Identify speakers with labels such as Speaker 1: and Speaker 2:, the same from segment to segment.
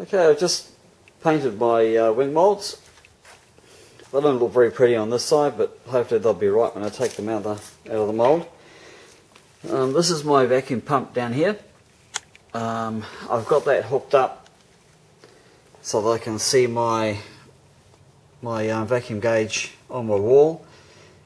Speaker 1: Okay, I've just painted my uh, wing moulds. They don't look very pretty on this side, but hopefully they'll be right when I take them out of the, out of the mould. Um, this is my vacuum pump down here. Um, I've got that hooked up so that I can see my my uh, vacuum gauge on my wall.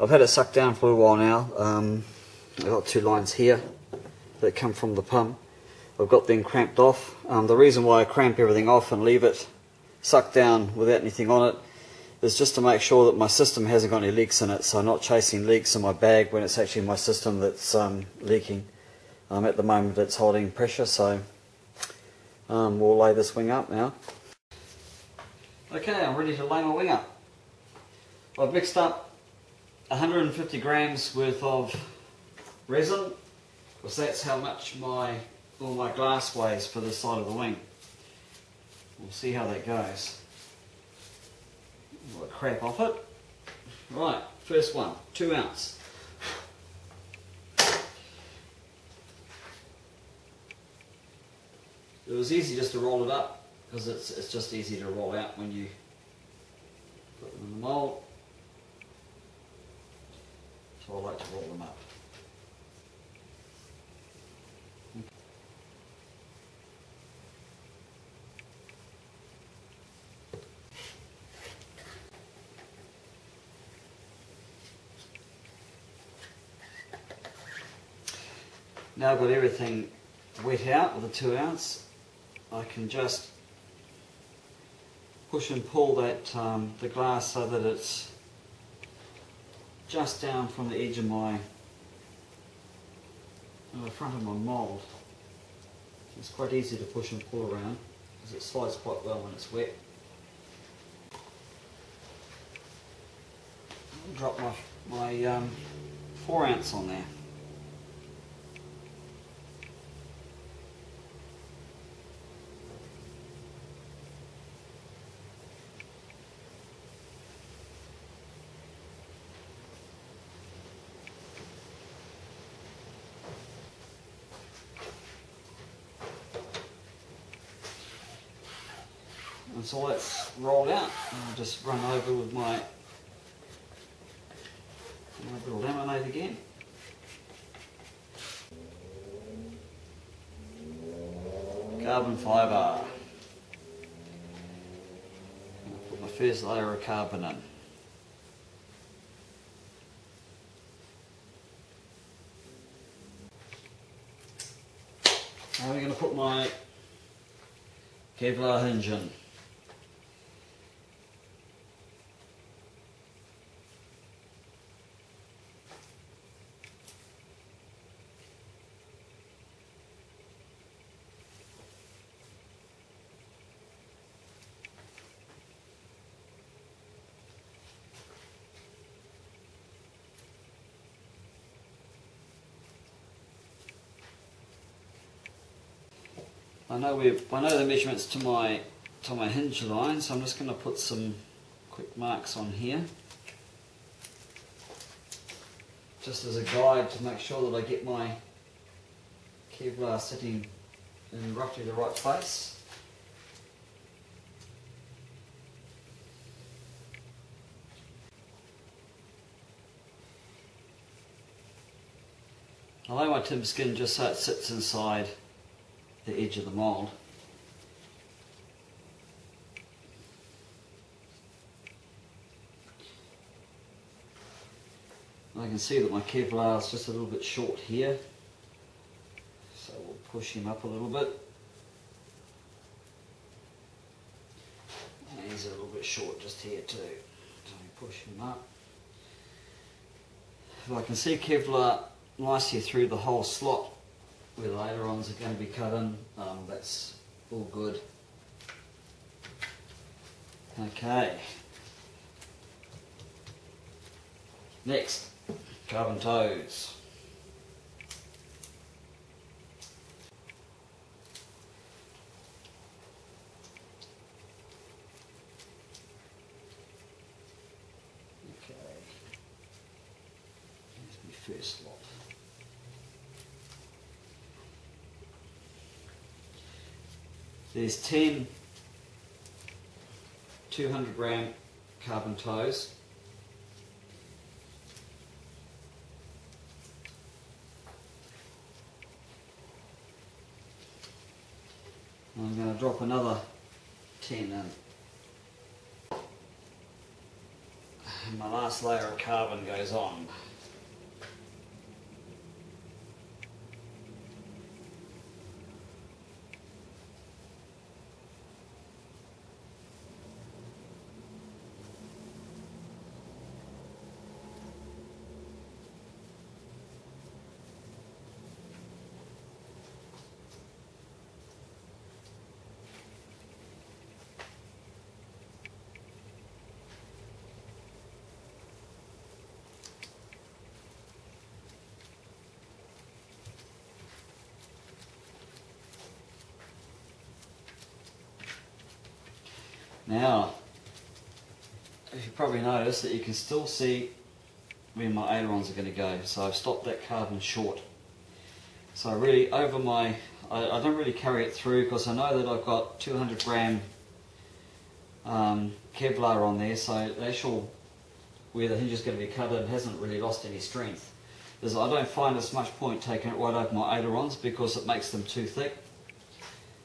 Speaker 1: I've had it sucked down for a while now. Um, I've got two lines here that come from the pump. I've got them cramped off. Um, the reason why I cramp everything off and leave it sucked down without anything on it is just to make sure that my system hasn't got any leaks in it so I'm not chasing leaks in my bag when it's actually my system that's um, leaking. Um, at the moment it's holding pressure so um, we'll lay this wing up now. Okay, I'm ready to lay my wing up. I've mixed up 150 grams worth of resin because that's how much my all my glass weighs for this side of the wing. We'll see how that goes. What crap off it. Right, first one, two ounce. It was easy just to roll it up because it's, it's just easy to roll out when you put them in the mould. So I like to roll them up. Now I've got everything wet out with a two ounce, I can just push and pull that um, the glass so that it's just down from the edge of my the front of my mould. It's quite easy to push and pull around because it slides quite well when it's wet. Drop my, my um, 4 ounce on there. So let's roll out. I'll just run over with my, my little laminate again. Carbon fibre. Put my first layer of carbon in. Now we're going to put my Kevlar hinge in. I know we I know the measurements to my to my hinge line, so I'm just going to put some quick marks on here, just as a guide to make sure that I get my Kevlar sitting in roughly the right place. I lay my timber skin just so it sits inside the edge of the mould. I can see that my Kevlar is just a little bit short here, so we'll push him up a little bit. And he's a little bit short just here too, so we push him up. If I can see Kevlar nicely through the whole slot where the ailerons are going to be cut in. Um, that's all good. Okay. Next, carbon tows. Okay. Here's my first lot. There's 10 200 gram carbon tows. I'm going to drop another 10 in. And my last layer of carbon goes on. Now, if you probably noticed that you can still see where my ailerons are going to go. So I've stopped that carbon short. So I really, over my, I, I don't really carry it through because I know that I've got 200 gram um, Kevlar on there. So the actual, where the hinge is going to be cut hasn't really lost any strength. There's, I don't find as much point taking it right over my ailerons because it makes them too thick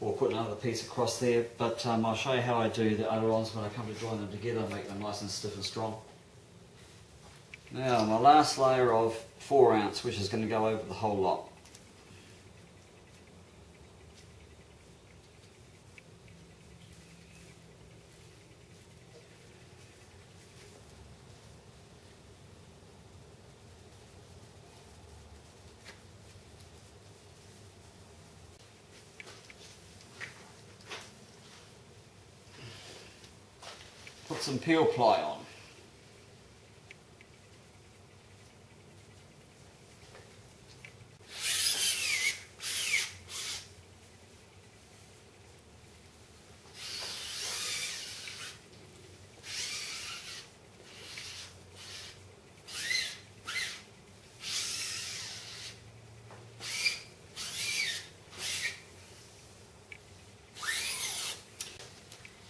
Speaker 1: or put another piece across there but um, I'll show you how I do the ailerons when I come to join them together make them nice and stiff and strong. Now my last layer of 4 ounce which is going to go over the whole lot. Put some peel ply on.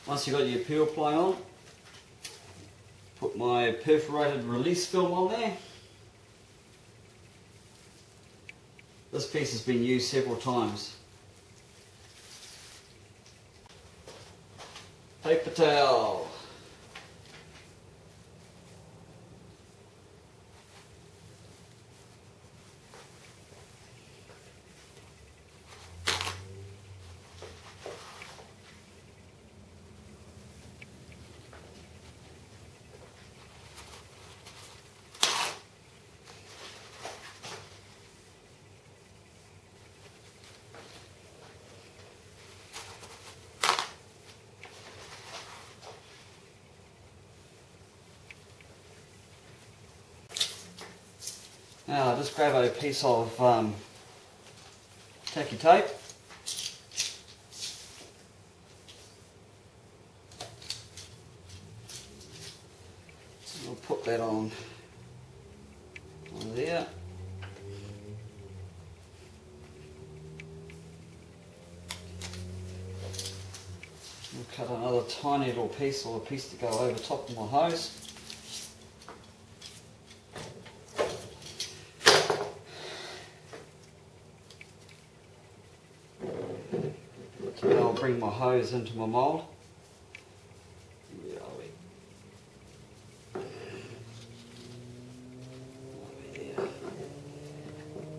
Speaker 1: Once you've got your peel ply on, my perforated release film on there. This piece has been used several times. Paper towel. Now just grab a piece of um, tacky tape. We'll put that on, on there. We'll cut another tiny little piece or a piece to go over top of my hose. Bring my hose into my mould.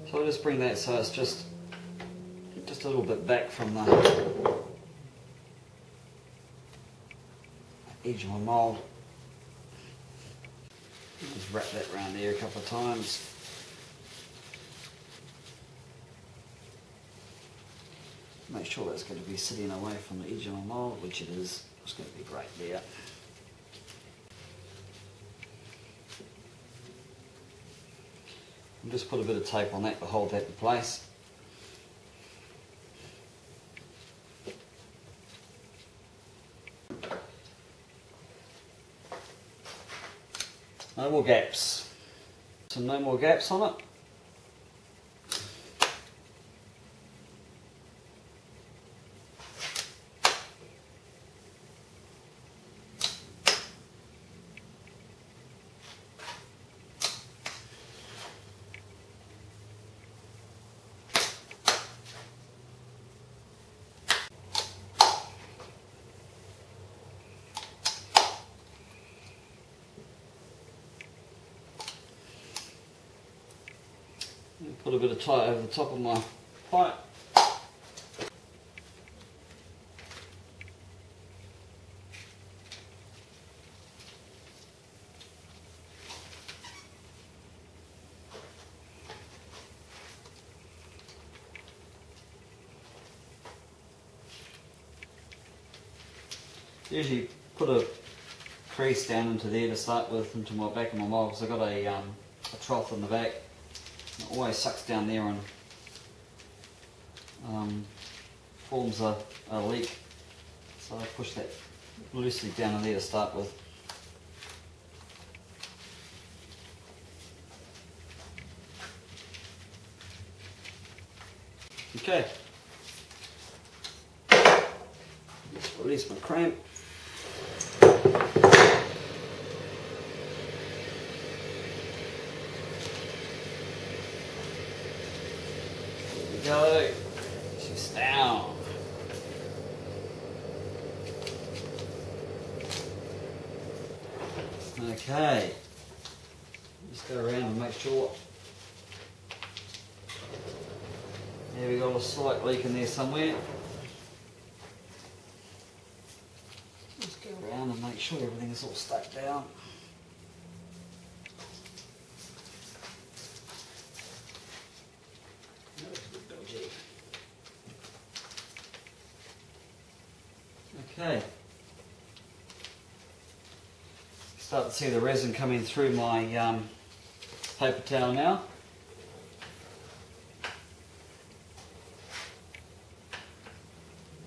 Speaker 1: So I'll just bring that so it's just just a little bit back from the edge of my mould. Just wrap that around there a couple of times. Make sure that's going to be sitting away from the edge of my mould, which it is. It's going to be right there. And just put a bit of tape on that to hold that in place. No more gaps. So no more gaps on it. Put a bit of tie over the top of my pipe. Usually put a crease down into there to start with, into my back of my mold, because I've got a, um, a trough in the back. It always sucks down there and um, forms a, a leak. So I push that loosely down in there to start with. Okay. Just release my cramp. go. She's down. Okay. Just go around and make sure. There we got a slight leak in there somewhere. Just go around and make sure everything is all stuck down. Eh? Okay. Start to see the resin coming through my um, paper towel now.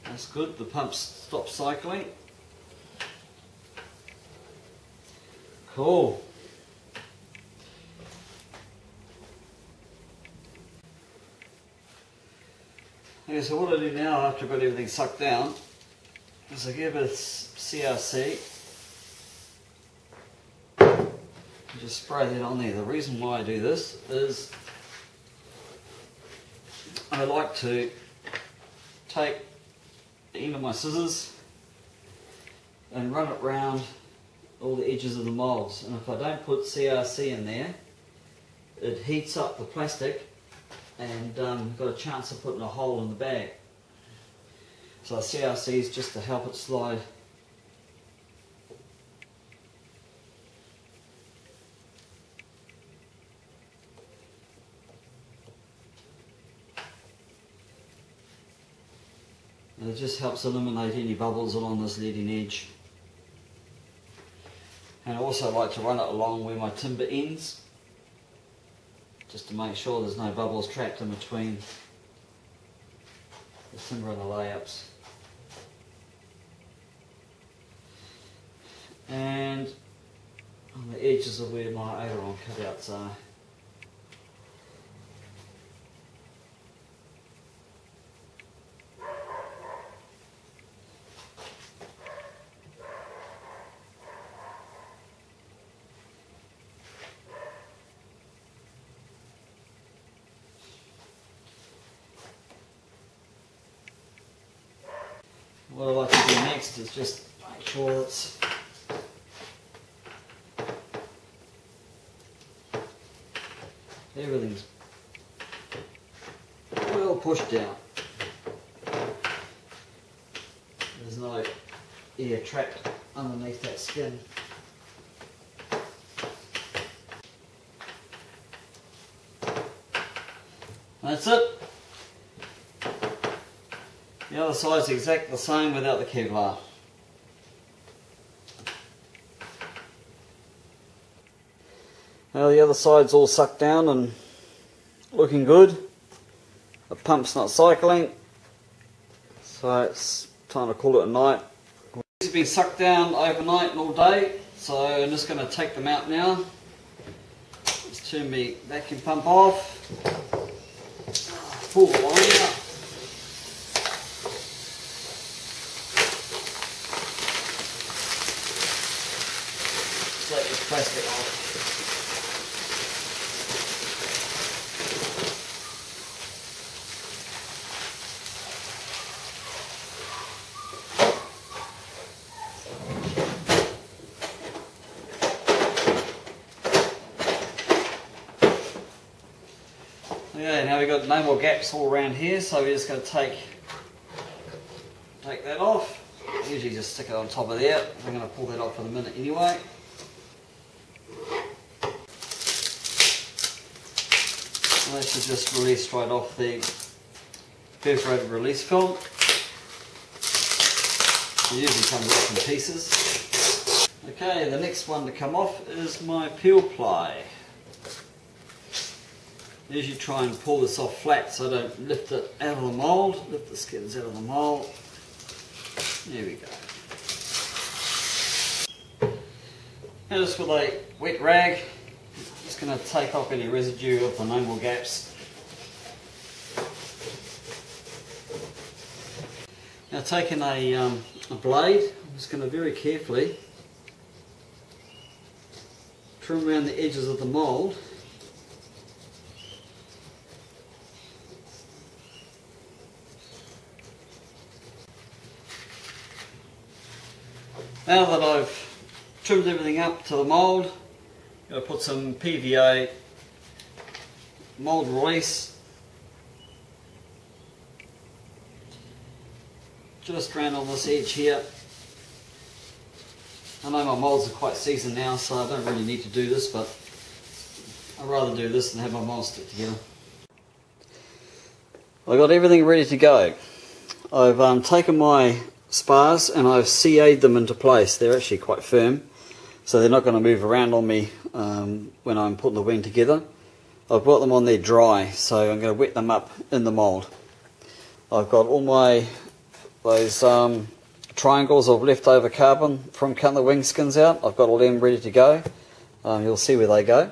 Speaker 1: That's good, the pump stopped cycling. Cool. Okay, so what I do now after I've got everything sucked down is I give it a CRC. Just spray that on there. The reason why I do this is I like to take the end of my scissors and run it round all the edges of the molds and if I don't put CRC in there it heats up the plastic and um, got a chance of putting a hole in the bag. So CRC is just to help it slide. And it just helps eliminate any bubbles along this leading edge. And I also like to run it along where my timber ends just to make sure there's no bubbles trapped in between the timber and the layups. and on the edges of where my aileron cutouts are. What I like to do next is just make sure it's everything's well pushed down. There's no air trapped underneath that skin. That's it. The other side's exactly the same without the Kevlar. Now the other side's all sucked down and looking good. The pump's not cycling, so it's time to call it a night. These have been sucked down overnight and all day, so I'm just going to take them out now. Let's turn my vacuum pump off. Pull the line out. Take this plastic off. Now more gaps all around here, so we're just going to take take that off. usually just stick it on top of there. I'm going to pull that off for the minute anyway. And that should just release straight off the perforated release film. It usually comes off in pieces. Okay, the next one to come off is my peel ply. Usually try and pull this off flat so I don't lift it out of the mould, lift the skins out of the mould. There we go. And just with a wet rag, just going to take off any residue of the no more gaps. Now taking a, um, a blade, I'm just going to very carefully trim around the edges of the mould Now that I've trimmed everything up to the mould, I'm going to put some PVA mould release just around on this edge here. I know my moulds are quite seasoned now so I don't really need to do this but I'd rather do this than have my moulds stick together. I've got everything ready to go. I've um, taken my spars and I've CA'd them into place. They're actually quite firm, so they're not going to move around on me um, when I'm putting the wing together. I've got them on there dry, so I'm going to wet them up in the mould. I've got all my those um, triangles of leftover carbon from cutting the wing skins out. I've got all them ready to go. Um, you'll see where they go.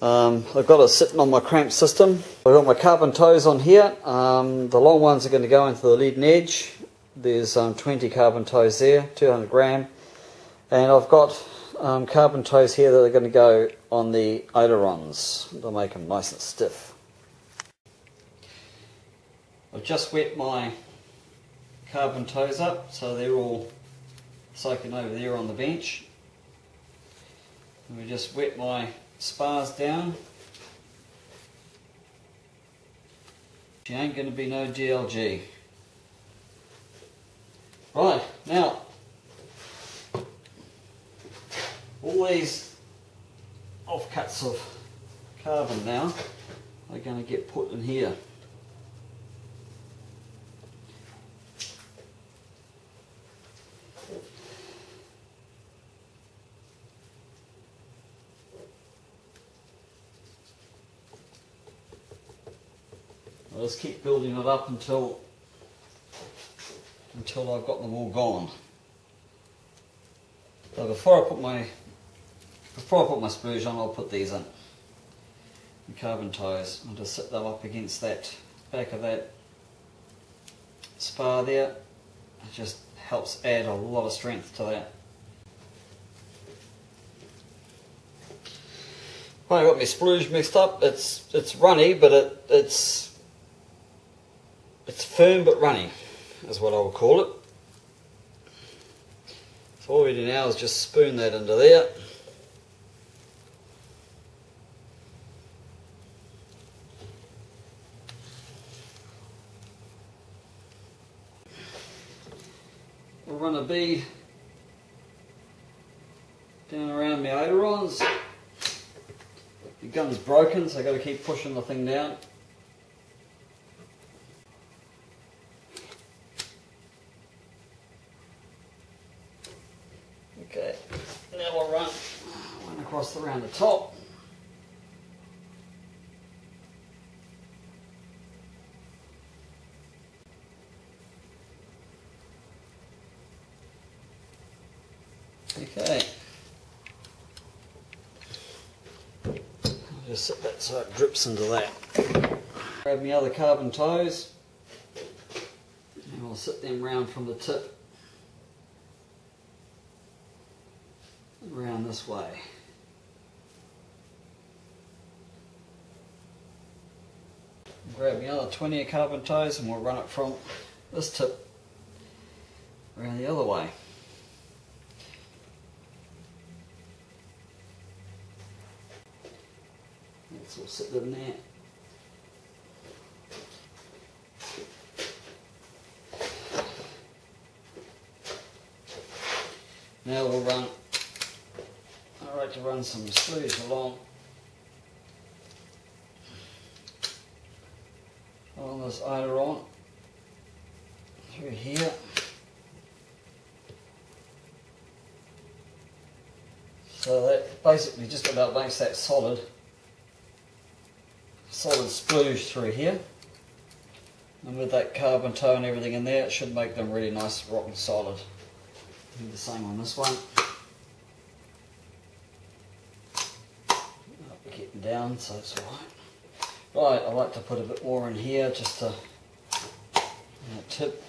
Speaker 1: Um, I've got it sitting on my cramp system. I've got my carbon tows on here. Um, the long ones are going to go into the leading edge there's um, 20 carbon tows there, 200 gram. And I've got um, carbon tows here that are going to go on the ailerons. They'll make them nice and stiff. I've just wet my carbon tows up so they're all soaking over there on the bench. And we just wet my spars down. She ain't going to be no GLG. Right, now, all these offcuts of carbon now are going to get put in here. I'll just keep building it up until until I've got them all gone. So before I put my before I put my spluge on, I'll put these in. The carbon tows. I'll just set them up against that back of that spar there. It just helps add a lot of strength to that. Well, I got my spluge mixed up. It's it's runny, but it, it's it's firm but runny is what I would call it. So all we do now is just spoon that into there. We'll run a bead down around my ailerons. The gun's broken, so I've got to keep pushing the thing down. Around the top. Okay. I'll just set that so it drips into that. Grab my other carbon tows and we'll sit them round from the tip around this way. grab the another 20 carbon ties and we'll run it from this tip around the other way. That's all sit in there. Now we'll run, I like to run some sleeves along this aileron through here. So that basically just about makes that solid, solid splooge through here. And with that carbon tow and everything in there, it should make them really nice, rock and solid. Do the same on this one. Getting down, so it's alright. Right, I like to put a bit more in here just to tip.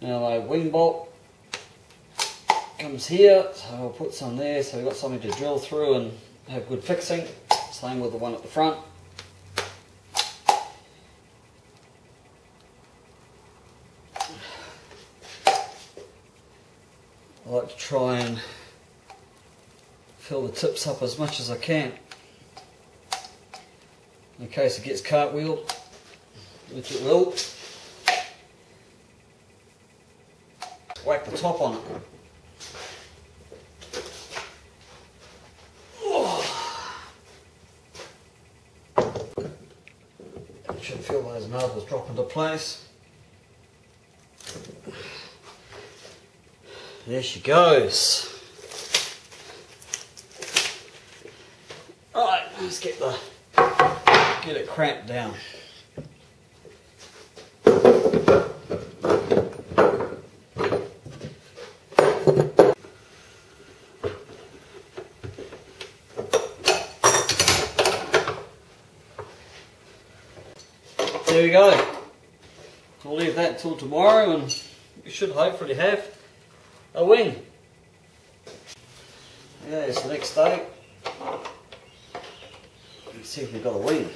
Speaker 1: Now my wing bolt comes here, so I'll put some there so we've got something to drill through and have good fixing. Same with the one at the front. I like to try and fill the tips up as much as I can in case it gets cartwheeled, which it will. Whack the top on it. Should feel those marbles drop into place. There she goes. Alright, let's get the get it cramped down. There we go. I'll leave that until tomorrow and we should hopefully have a wing. Yeah, it's the next day. See if we've got a wing.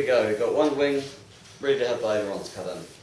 Speaker 1: We go, we've got one wing ready to have the ailerons cut in.